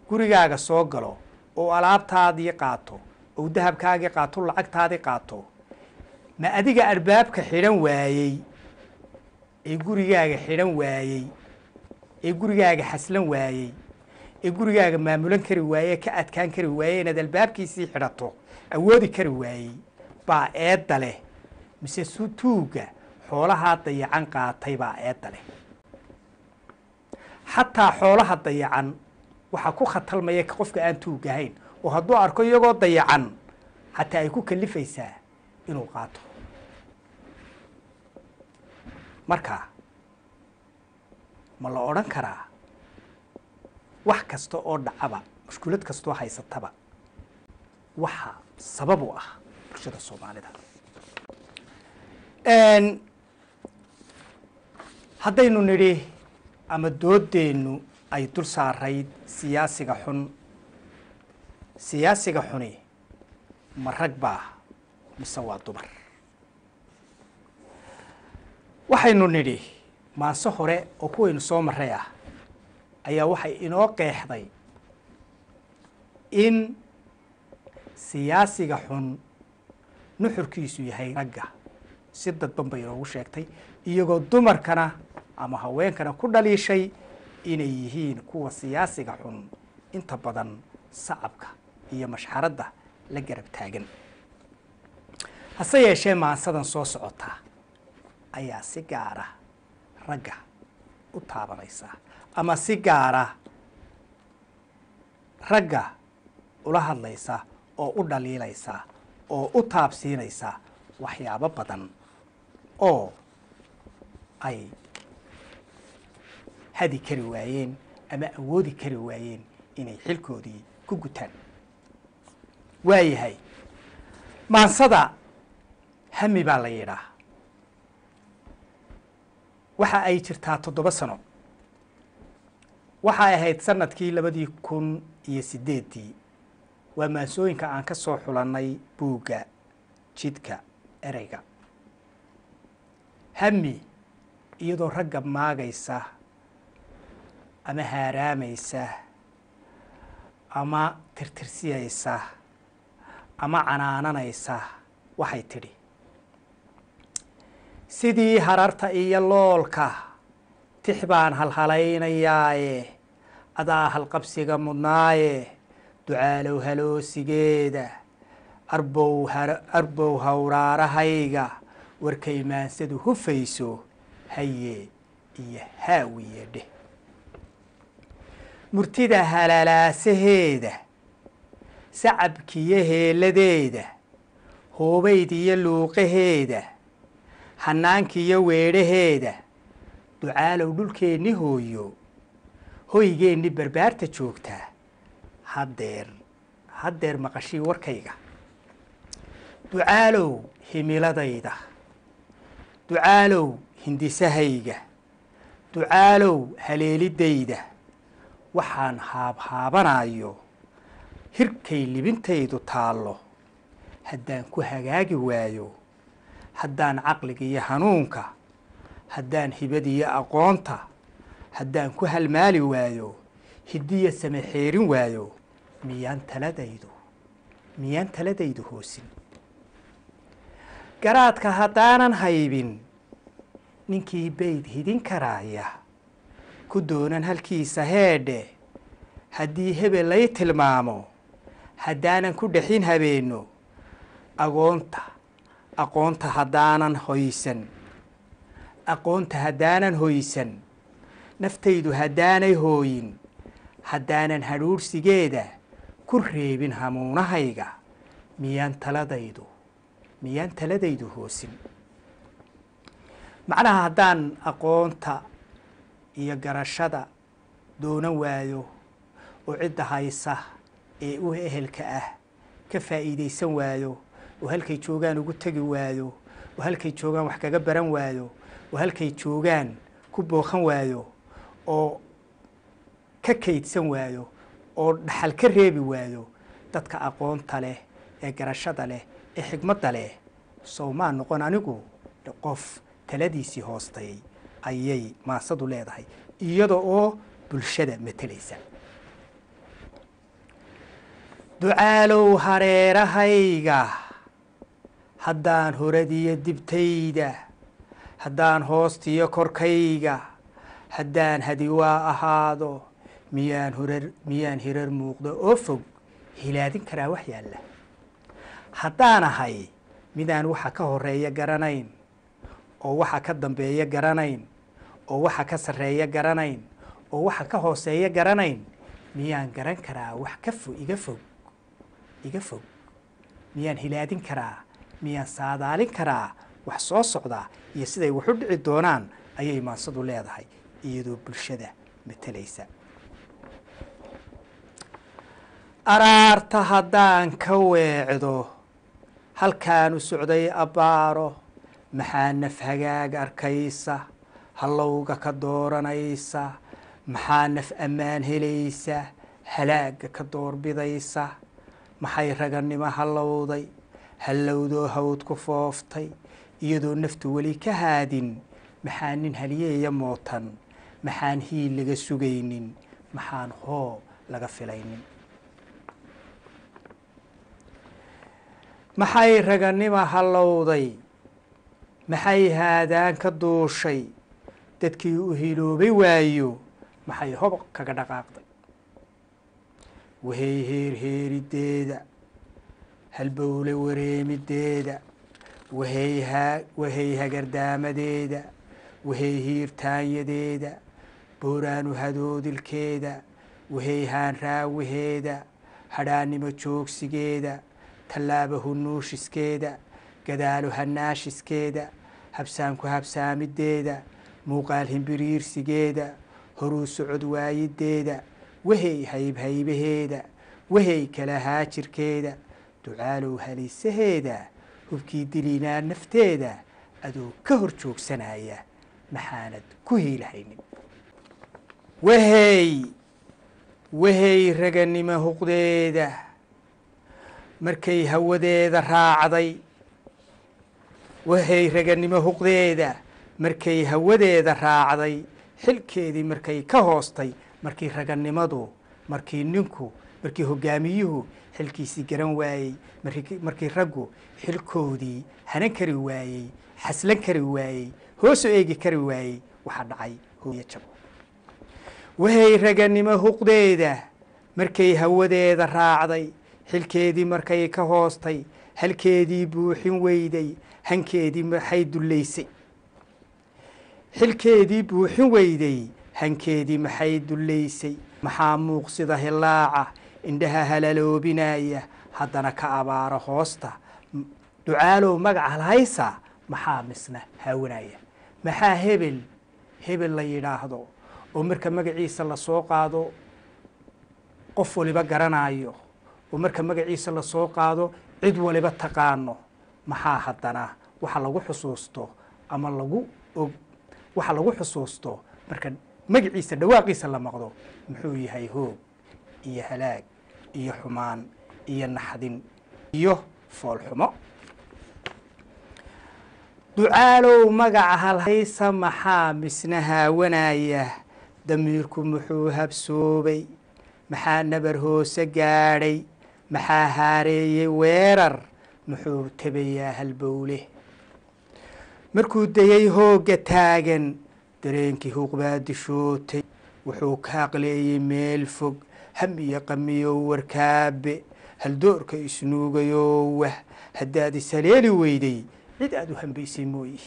S1: gurigaaga soo galo oo alaabtaadii qaato oo dahabkaagii qaato lacagtaadii qaato. Ma adiga arbaabka xidhan waayey? Ee gurigaaga xidhan waayey? Ee gurigaaga xaslan waayey? Ee gurigaaga maamulan kari waaye ka adkaan kari waaye inaad albaabkiisii xidhato awoodi kari waayey? Baa eedda leh. Mise su tuuga xoolahaa dayacan qaatay baa eedda leh. Xataa xoolaha dayacan waxaa ku khatalmaya qofka aan tuuga ahayn oo hadduu arko iyagoo dayacan xataa ay ku kalifaysaa inuu qaato. Marka ma la odhan karaa wax kasta oo dhacaba mushkulad kastoo haysataba waxa sabab u ah bulshada soomaalida. Haddaynu nidhi ama dooddeennu ay dul saarayd siyaasiga xun siyaasiga xuni ma rag baa mise waa dumar? Waxaynu nidhi maanse hore oo kuwaynu soo marray ah ayaa waxay inoo qeexday in siyaasiga xun nuxurkiisu yahay ragga. Si dadban bay inoogu sheegtay iyagoo dumarkana ama haweenkana ku dhaliishay inay yihiin kuwa siyaasiga xun inta badan sacabka iyo mashxaradda la garab taagan. Hase yeeshee maansadan soo socota? Ayaa si gaara ragga u taabanaysa. Ama si gaara ragga ula hadlaysa oo u dhaliilaysa oo u taabsiinaysa waxyaabo badan oo ay hadi kari waayeen ama awoodi kari waayeen inay xilkoodii ku gutaan waayahay. Maansada hami baa la yidhaa waxa ay jirtaa toddoba sano. Waxay ahayd sannadkii labadii kun iyo siddeeddii. Waa maansooyinka aan ka soo xulannay buugga jidka ereyga. Hami iyadoo ragga maagaysa ama haaraamaysa ama tirtirsiyaysa ama canaananaysa waxay tidhi sidii hararta iyo loolka tix baan halhalaynayaaye adaa halqabsiga mudnaaye ducaalow haloosigeeda arbow arbow hawraarahayga warkay maansadu hufayso haye iyo haawiye dheh. Murtida halalaasaheeda sacabkiyo heeladeeda hoobaydiyo luuqaheeda hanaankiyo weedhaheeda ducaalow dhulkeenni hooyo hoygeenni barbaarta joogtaa haddeer haddeer maqashii warkayga. Ducaalow himiladayda ducaalow hindisahayga ducaalow haleelidayda waxaan haabhaabanayo hirkay libintaydu taallo. Haddaan ku hagaagi waayo haddaan caqliga iyo hanuunka haddaan hibadiyo aqoonta haddaan ku halmaali waayo hidiya same xeerin waayo miyaan taladaydu? Miyaan taladaydu hoosin? Garaadka haddaanan haybin ninkii bayd hidin karaaya ku doonan halkiisa heedhe haddii hebel lay tilmaamo haddaanan ku dhexin habeenno agoonta aqoonta haddaanan hoysan. Aqoonta haddaanan hoysan. Naftaydu haddaanay hooyin haddaanan hadhuurhsigeeda ku reebin hamuunahayga. Miyaan taladaydu miyaan taladaydu hoosin? Macnaha haddaan aqoonta iyo garashada doonan waayo oo cidda haysa ee u ehelka ah ka faa'iidaysan waayo oo halkay joogaan ugu tegi waayo oo halkay joogaan wax kaga baran waayo oo halkay joogaan ku booqan waayo oo ka kaydsan waayo oo dhaxal ka reebi waayo dadka aqoonta leh ee garashada leh ee xigmadda leh sow maa noqon anigu qof taladiisii hoostay ayay maasadu leedahay iyada oo bulshada matelaysa ducaalow hareerahayga. Haddaan horadiyo dibtayda haddaan hoostiyo korkayga haddaan hadiwaa ahaado miyaan horar miyaan hirar muuqdo oo fog hilaadin karaa wax yaalla. Haddaan ahay midaan waxa ka horreeya garanayn oo waxa ka dambeeya garanayn oo waxa ka sarreeya garanayn oo waxa ka hooseeya garanayn miyaan garan karaa wax ka fo iga fog iga fog. Miyaan hilaadin karaa? Miyaan saadaalin karaa? Wax soo socdaa iyo siday wax u dhici doonaan ayay maansadu leedahay iyadoo bulshada matelaysa. Araarta haddaan ka weecdo halkaanu socday abbaaro maxaa naf hagaag arkaysa? Hallowga ka dooranaysa? Maxaa naf ammaan helaysa? Halaagga ka doorbidaysa maxay ragannimo hallowday hallowdoo hawd ku fooftay? Iyadoo naftu weli ka haadin maxaa nin haliyeeya mootan? Maxaan hiil laga sugaynin? Maxaan hoo laga filaynin? Maxay ragannimo hallowday maxay haadaan ka duushay? Dadkii u hiloobay waayo maxay hoboq kaga dhaqaaqday wahay heerheerideeda halbowle wareemideeda wahay ha wahay hagardaamadeeda. Wahay hiirtaanyadeeda booraanu hadoodilkeeda wahay haanraawaheeda hadhaannimo joogsigeeda. Tallaaba hunuushiskeeda. Gadaalo hanaashiskeeda. Habsaanku habsaamideeda muuqaal himbiriirsigeeda. Horuu socod waayideeda wahay haybhaybaheeda wahay kala haajirkeeda ducaalow halisaheeda hubkii dilinaa nafteeda adoo ka hor joogsanaya maxaanad ku hiilhaynin wahay wahay raganimo huqdeeda markay hawadeeda raacday. Wahay raganimo huqdeeda markay hawadeeda raacday. Xilkeedii markay ka hoostay markii ragannimadu markii ninku markii hogaamiyuhu xilkiisii garan waayey markii raggu xilkoodii hanan kari waayey xaslan kari waayey hoosoo eegi kari waayey waxaa dhacay hooyo jab wahay ragannimo huqdeeda markay hawadeeda raacday xilkeedii markay ka hoostay halkeedii buuxin weyday hankeedii maxay dullaysay. Xilkeedii buuxin weyday hankeedii maxay dullaysay maxaa muuqsida hilaaca? Indhaha halaloobinaya? Haddana ka abaaro hoosta? Ducaalow magaca halhaysa? Maxaa misna haawanaya maxaa hebel hebel la yidhaahdo? Oo marka magaciisa la soo qaado qof waliba garanayo oo marka magaciisa la soo qaado cid waliba taqaano. Maxaa haddana waxa lagu xusuusto ama lagu og waxa lagu xusuusto? Marka magaciisa dhawaaqiisa la maqdo muxuu yahay hoog iyo halaag iyo xumaan iyo naxdin iyo foolxumo. Ducaalow magaca halhaysa maxaa misna haawanaya? Damiirku muxuu habsoobay maxaa nabar hoose gaadhay maxaa haareeyey weerar muxuu tebayaa halbowle. Markuu dayay hoogga taagan dareenkii huuqbaa dishootay wuxuu ka aqleeyey meel fog ham iyo qamiyow warkaabe haldoorka isnuugayoo wah haddaad ishaleeli weyday cid aada u hambaysay mooyi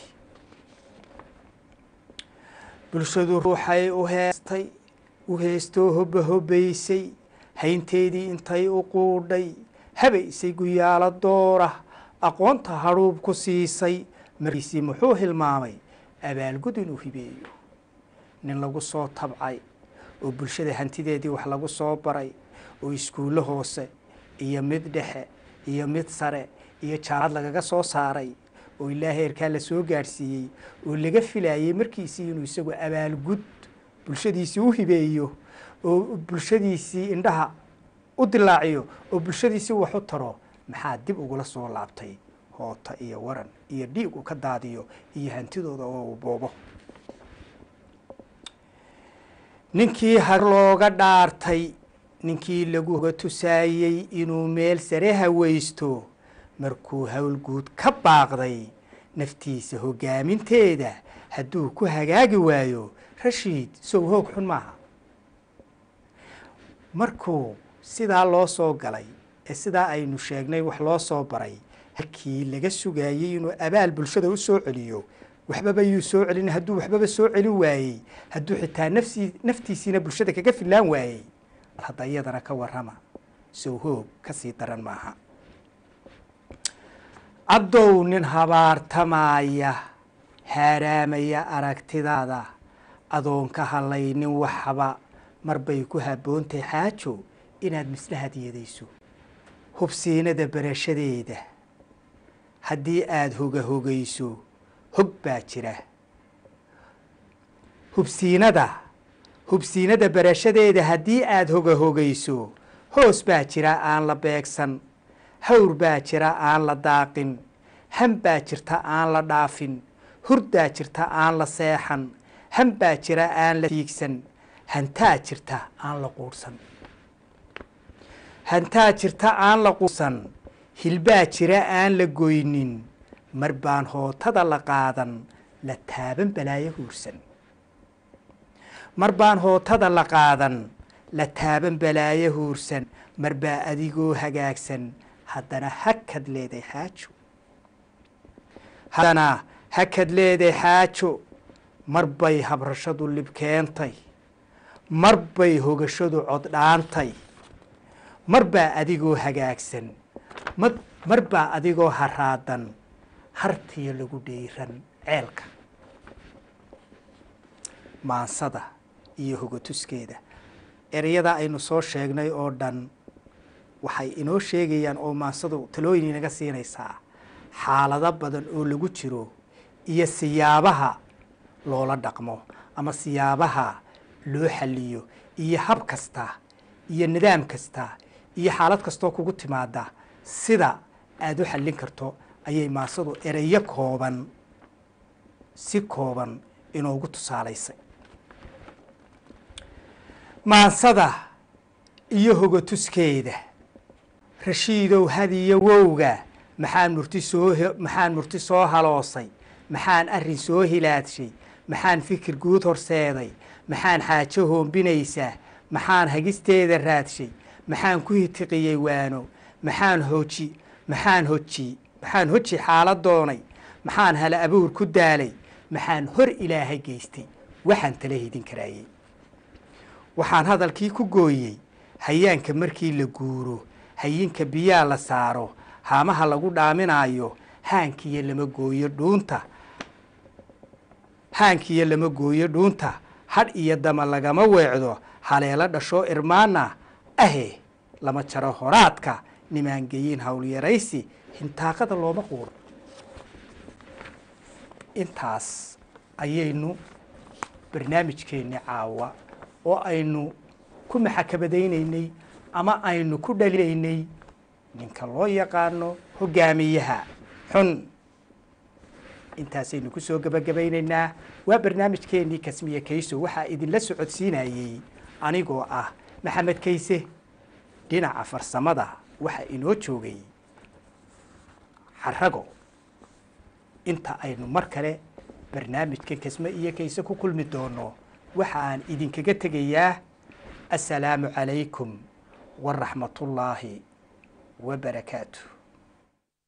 S1: bulshadu ruuxay u heestay u heestoo hobba hobbaysay haynteedii intay u quudhay habaysay guyaalo doora aqoonta hadhuub ku siisay markiisii muxuu hilmaamay abaalgud inuu hibeeyo. Nin lagu soo tabcay oo bulshada hantideedii wax lagu soo baray oo iskuullo hoose iyo mid dhexe iyo mid sare iyo jaarad lagaga soo saaray oo ilaa heerkaa la soo gaadhsiiyey oo laga filayey markiisii inuu isagu abaalgud bulshadiisii u hibeeyo oo bulshadiisii indhaha u dilaaciyo oo bulshadiisii wax u taro maxaa dib ugula soo laabtay hoota iyo waran iyo dhiig uu ka daadiyo iyo hantidooda oo uu boobo. Ninkii har looga dhaartay ninkii laguga tusaayey inuu meel sare hawaysto markuu howlguud ka baaqday naftiisa hoggaaminteeda hadduu ku hagaagi waayo rashiid sow hoog xun maaha. Markuu sidaa loo soo galay ee sidaa aynu sheegnay wax loo soo baray halkii laga sugaayey inuu abaal bulshada u soo celiyo waxbaba yuu soo celin hadduu waxbaba soo celin waayey hadduu xitaa nafsii naftiisiina bulshada kaga fillaan waayey hadda iyadana ka warrama. Sow hoog ka sii daran maaha. Caddow nin habaartamaaya haaraamaya aragtidaada adoon ka hadlaynin waxba marbay ku habboontahay xaajo inaad misna hadiyadayso hubsiinada barashadeeda haddii aada hoga hogayso hog baa jira. Hubsiinada hubsiinada barashadeeda haddii aada hoga hogayso hoos baa jira aan la beegsan hawr baa jira aan la daaqin han baa jirta aan la dhaafin hurdaa jirta aan la seexan han baa jira aan la tiigsan hantaa jirta aan la quudhsan hantaa jirta aan la quudhsan hilbaa jira aan la goynin. Mar baan hootada la qaadan la taaban balaayo huursan. Mar baan hootada la qaadan la taaban balaayo huursan. Mar baa adigoo hagaagsan haddana hakad leeday xaajo haddana hakad leeday xaajo mar bay habrashadu libkeentay mar bay hogashadu coddhaantay mar baa adigoo hagaagsan mar baa adigoo haraadan hartiyo lagu dhiiran ceelka. Maansada iyo hogatuskeeda ereyada aynu soo sheegnay oo dhan waxay inoo sheegayaan oo maansadu talooyin inaga siinaysaa xaalado badan oo lagu jiro iyo siyaabaha loola dhaqmo ama siyaabaha loo xaliyo iyo hab kasta iyo nidaam kasta iyo xaalad kastoo kugu timaada sida aada u xallin karto ayay maansadu ereyo kooban si kooban inoogu tusaalaysay maansada iyo hogatuskeeda rashiidow hadiyo wowga maxaan murti soo maxaan murti soo haloosay maxaan arrin soo hilaadshay maxaan fikir guud horseeday maxaan xaajo hoombinaysaa maxaan hagisteeda raadshay maxaan ku hitiqiyey waano maxaan hoji maxaan hoji maxaan hoji xaalad doonay maxaan hala abuur ku daalay maxaan hor ilaahay geystay waxaan tala hidin karaayey waxaan hadalkii ku gooyey hayaanka markii la guuro hayinka biyaa la saaro haamaha lagu dhaaminaayo haankiyo lama gooyo dhuunta haankiyo lama gooyo dhuunta hadh iyo dama lagama weecdo haleelo dhashoo irmaana ahe lama jaro horaadka nimaangeyin howlyaraysi hintaaqada looma quuro. Intaas ayaynu barnaamijkeenni caawa oo aynu ku maxakabadaynaynay ama aynu ku dhalilaynay ninka loo yaqaano hogaamiyaha xun. Intaasaynu ku soo gebagabaynaynaa waa barnaamijkeennii kasmiye kayso waxaa idinla socodsiinayey anigoo ah maxamed kayse dhinaca farsamada waxaa inoo joogay xarago inta aynu mar kale barnaamijkan kasme iyo kayse ku kulmi doono waxa aan idinkaga tegayaa assalaamu calaykum waraxmatullaahi wabarakaatu